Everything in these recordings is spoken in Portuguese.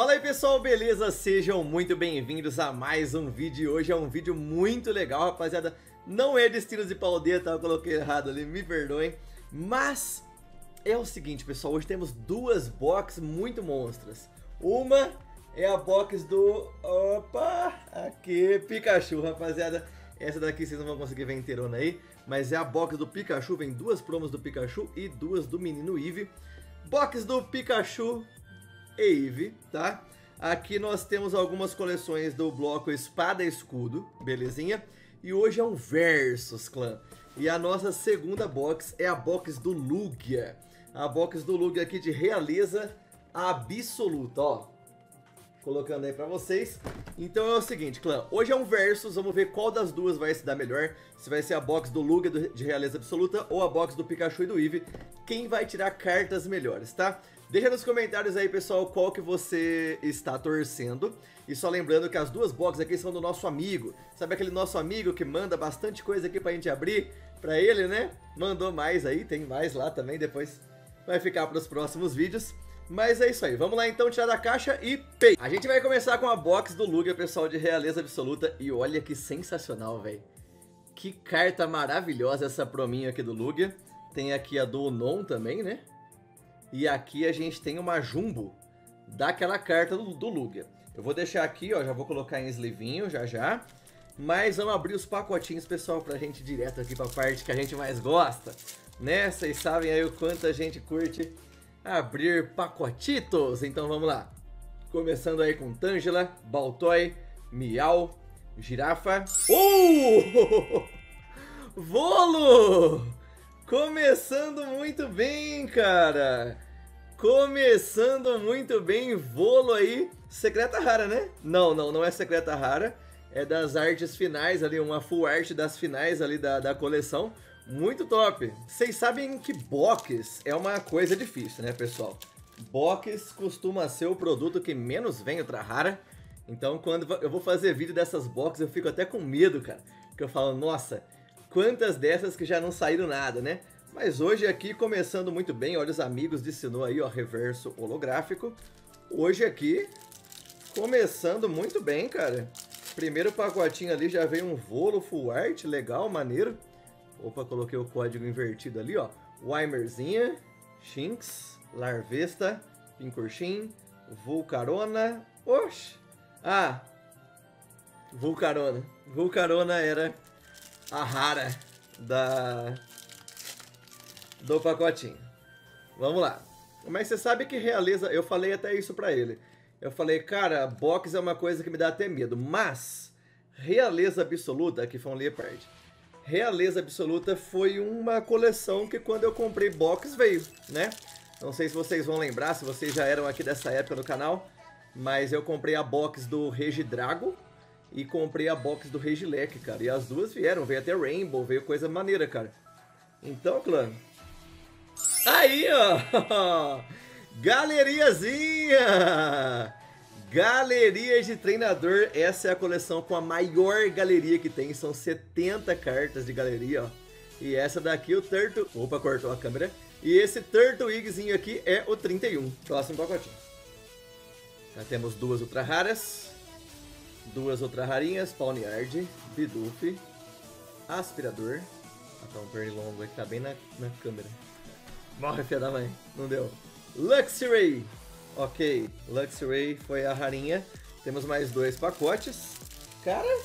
Fala aí pessoal, beleza? Sejam muito bem-vindos a mais um vídeo. Hoje é um vídeo muito legal, rapaziada. Não é de estilos de paldeira, tá? Eu coloquei errado ali, me perdoem. Mas é o seguinte, pessoal, hoje temos duas boxes muito monstras. Uma é a box do... Opa! Aqui, Pikachu, rapaziada. Essa daqui vocês não vão conseguir ver inteirona aí. Mas é a box do Pikachu, vem duas promos do Pikachu e duas do menino Eevee. Box do Pikachu e Eevee, tá? Aqui nós temos algumas coleções do bloco Espada e Escudo, belezinha? E hoje é um Versus, clã. E a nossa segunda box é a box do Lugia. A box do Lugia aqui de realeza absoluta, ó. Colocando aí pra vocês. Então é o seguinte, clã. Hoje é um Versus, vamos ver qual das duas vai se dar melhor. Se vai ser a box do Lugia de realeza absoluta ou a box do Pikachu e do Eevee. Quem vai tirar cartas melhores, tá? Deixa nos comentários aí, pessoal, qual que você está torcendo. E só lembrando que as duas boxes aqui são do nosso amigo. Sabe aquele nosso amigo que manda bastante coisa aqui pra gente abrir? Pra ele, né? Mandou mais aí, tem mais lá também, depois vai ficar pros próximos vídeos. Mas é isso aí, vamos lá então tirar da caixa e pay. A gente vai começar com a box do Lugia, pessoal, de realeza absoluta. E olha que sensacional, velho. Que carta maravilhosa essa prominha aqui do Lugia. Tem aqui a do Unon também, né? E aqui a gente tem uma Jumbo daquela carta do, do Lugia. Eu vou deixar aqui, ó, já vou colocar em eslivinho já já. Mas vamos abrir os pacotinhos, pessoal, pra gente ir direto aqui pra parte que a gente mais gosta. Né? Vocês sabem aí o quanto a gente curte abrir pacotitos. Então vamos lá. Começando aí com Tangela, Baltoy, Miau, Girafa. Uh! Volo! Começando muito bem, cara. Começando muito bem, Volo aí. Secreta rara, né? Não, não, não é secreta rara. É das artes finais ali, uma full art das finais ali da, da coleção. Muito top. Vocês sabem que box é uma coisa difícil, né, pessoal? Box costuma ser o produto que menos vem outra rara. Então, quando eu vou fazer vídeo dessas boxes, eu fico até com medo, cara. Porque eu falo, nossa, quantas dessas que já não saíram nada, né? Mas hoje aqui começando muito bem, olha os amigos de Sinnoh aí, ó, reverso holográfico. Hoje aqui começando muito bem, cara. Primeiro pacotinho ali já veio um volo full art, legal, maneiro. Opa, coloquei o código invertido ali, ó. Weimerzinha, Shinx, Larvesta, Pincurchin, Vulcarona. Oxe! Ah! Vulcarona. Vulcarona era a rara da do pacotinho. Vamos lá. Mas você sabe que realeza, eu falei até isso pra ele. Eu falei, cara, box é uma coisa que me dá até medo, mas realeza absoluta, aqui foi um Leopard. Realeza absoluta foi uma coleção que quando eu comprei box veio, né? Não sei se vocês vão lembrar, se vocês já eram aqui dessa época no canal, mas eu comprei a box do Regidrago, e comprei a box do Regilec, cara. E as duas vieram, veio até Rainbow, veio coisa maneira, cara. Então, clã. Aí, ó! Galeriazinha! Galeria de treinador, essa é a coleção com a maior galeria que tem, são 70 cartas de galeria, ó. E essa daqui, o Turtle... Opa, cortou a câmera. E esse Turtle Eggzinho aqui é o 31, próximo pacotinho. Já temos duas ultra raras. Duas outras rarinhas, Pawniard, Bidoof, Aspirador. Ah, tá um pernilongo que tá bem na, na câmera. Morre, filha da mãe. Não deu. Luxury. Ok, Luxury foi a rarinha. Temos mais dois pacotes. Cara,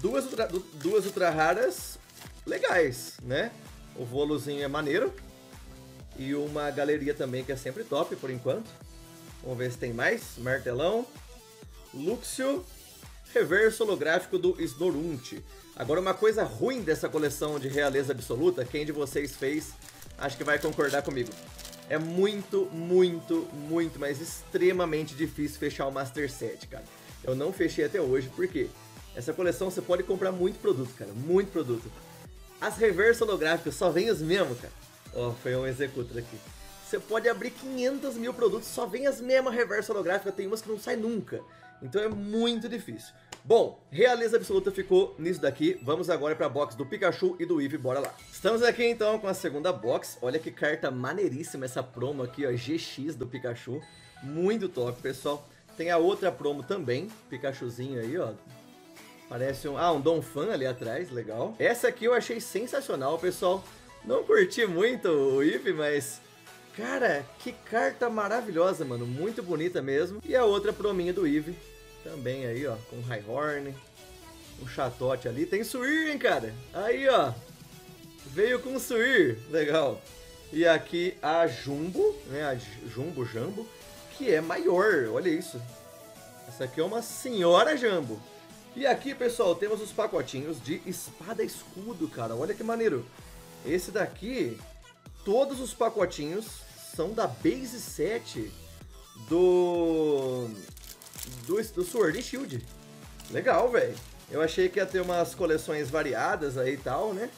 duas ultra, duas ultra raras legais, né? O voluzinho é maneiro. E uma galeria também que é sempre top por enquanto. Vamos ver se tem mais. Martelão. Luxio reverso holográfico do Snorunt. Agora, uma coisa ruim dessa coleção de realeza absoluta, quem de vocês fez, acho que vai concordar comigo. É muito, muito, muito, mas extremamente difícil fechar o Master Set, cara. Eu não fechei até hoje, porque essa coleção você pode comprar muito produto, cara, muito produto. As reverso holográficas só vem os mesmos, cara. Ó, oh, foi um Executor aqui. Você pode abrir 500 mil produtos, só vem as mesmas reverso holográficas, tem umas que não sai nunca. Então é muito difícil. Bom, realeza absoluta ficou nisso daqui. Vamos agora para a box do Pikachu e do Eevee, bora lá. Estamos aqui então com a segunda box. Olha que carta maneiríssima essa promo aqui, ó, GX do Pikachu. Muito top, pessoal. Tem a outra promo também, Pikachuzinho aí, ó. Parece um... Ah, um Donphan ali atrás, legal. Essa aqui eu achei sensacional, pessoal. Não curti muito o Eevee, mas... Cara, que carta maravilhosa, mano. Muito bonita mesmo. E a outra prominha do Eevee. Também aí, ó, com Highhorn. Um chatote ali. Tem Suir, hein, cara? Aí, ó. Veio com Suir. Legal. E aqui a Jumbo, né? A Jumbo Jambo, que é maior. Olha isso. Essa aqui é uma senhora Jambo. E aqui, pessoal, temos os pacotinhos de espada escudo, cara. Olha que maneiro. Esse daqui, todos os pacotinhos são da Base 7 do... do, do Sword Shield. Legal, velho. Eu achei que ia ter umas coleções variadas aí e tal, né?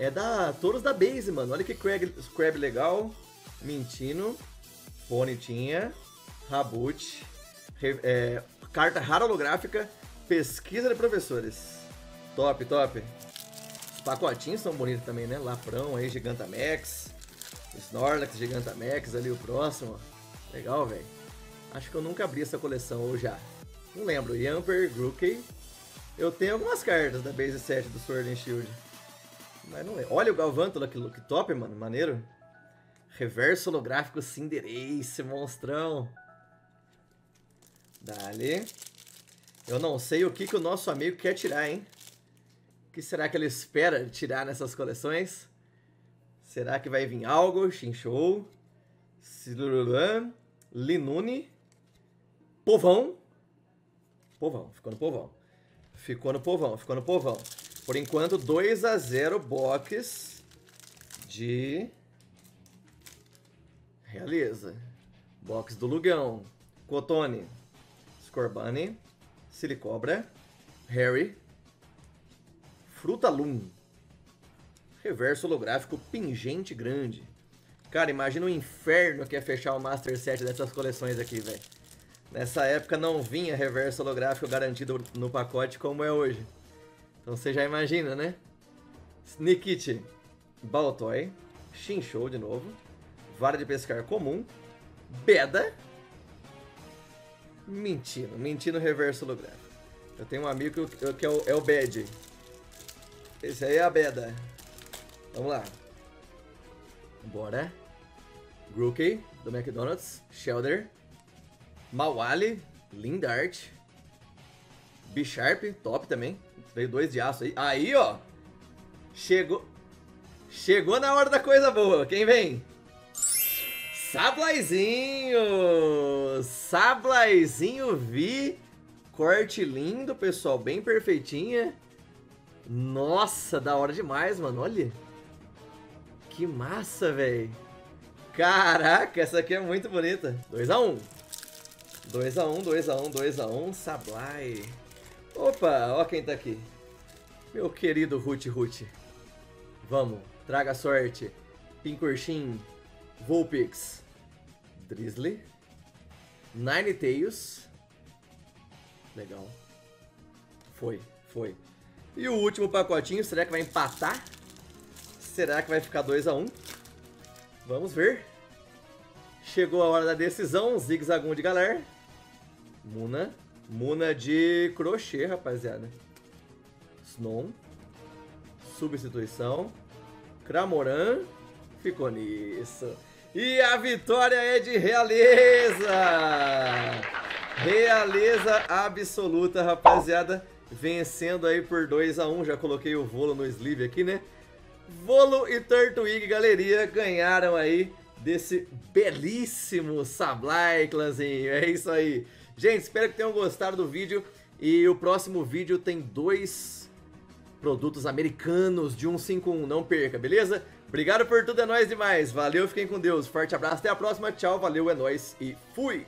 É da... todos da Base, mano. Olha que Crab, Crab legal. Mintino. Bonitinha. Rabut. É, carta rara holográfica Pesquisa de professores. Top, top. Os pacotinhos são bonitos também, né? Lafrão aí, Gigantamax. Snorlax, Gigantamax ali o próximo. Legal, velho. Acho que eu nunca abri essa coleção, ou já. Não lembro. Yamper, Grookey. Eu tenho algumas cartas da Base 7 do Sword and Shield. Mas não lembro. Olha o Galvantula, que look top, mano. Maneiro. Reverso holográfico Cinderace, monstrão. Dali. Eu não sei o que, que o nosso amigo quer tirar, hein? O que será que ele espera tirar nessas coleções? Será que vai vir algo? Shinshou, Silurulan, Linune, Povão. Povão, ficou no povão. Ficou no povão, ficou no povão. Por enquanto, 2 a 0 box de Realiza. Box do Lugão. Cotone. Scorbunny. Silicobra, Harry, Frutalum, reverso holográfico pingente grande. Cara, imagina o inferno que é fechar o Master Set dessas coleções aqui, velho. Nessa época não vinha reverso holográfico garantido no pacote como é hoje. Então você já imagina, né? Snikit, Baltoy, Shinshou de novo, Vara de Pescar comum, Beda, Mentindo, mentindo reverso holográfico. Eu tenho um amigo que, é, o, é o. Esse aí é a Beda. Vamos lá. Bora. Grookey, do McDonald's. Shelder. Mawali, Lindart. B-Sharp, top também. Veio dois de aço aí. Aí, ó. Chegou. Chegou na hora da coisa boa. Quem vem? Sablaizinho! Sablaizinho vi. Corte lindo, pessoal. Bem perfeitinha. Nossa, da hora demais, mano. Olha. Que massa, velho. Caraca, essa aqui é muito bonita. 2x1. 2x1, 2x1, 2x1. Sablai. Opa, ó quem tá aqui. Meu querido Ruth Ruth. Vamos, traga sorte. Pinkurchin. Vulpix, Drizzly, Ninetales. Legal. Foi, foi. E o último pacotinho, será que vai empatar? Será que vai ficar 2x1? Um? Vamos ver. Chegou a hora da decisão, Zigzagoon de Galar. Muna. Muna de crochê, rapaziada. Snow. Substituição. Cramoran. Ficou nisso. E a vitória é de Realeza! Realeza absoluta, rapaziada. Vencendo aí por 2 a 1 Já coloquei o Volo no sleeve aqui, né? Volo e Turtwig Galeria ganharam aí desse belíssimo Sablai, clãzinho. É isso aí. Gente, espero que tenham gostado do vídeo. E o próximo vídeo tem dois produtos americanos de 151. Não perca, beleza? Obrigado por tudo, é nóis demais. Valeu, fiquem com Deus. Forte abraço, até a próxima. Tchau, valeu, é nóis e fui!